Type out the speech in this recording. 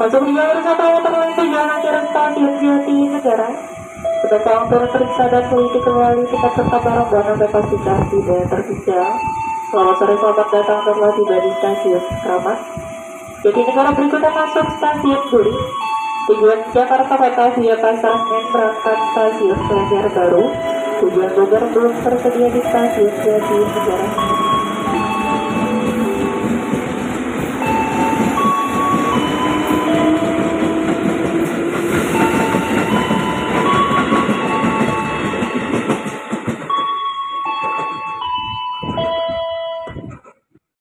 Masuk di jalur wisatawan terlalu tujuan akhir stasiun Jati Negara. Penumpang untuk periksa dan politik kembali tiket serta barang barang bebas dikasih tidak terpisah. Selamat sore, selamat datang telah tiba di stasiun Keramat. Jadi negara berikutnya masuk stasiun Duri. Tujuan Jakarta Kota via Pasar Senen berangkat stasiun Klender Baru. Tujuan Bogor belum tersedia di stasiun Jati Negara.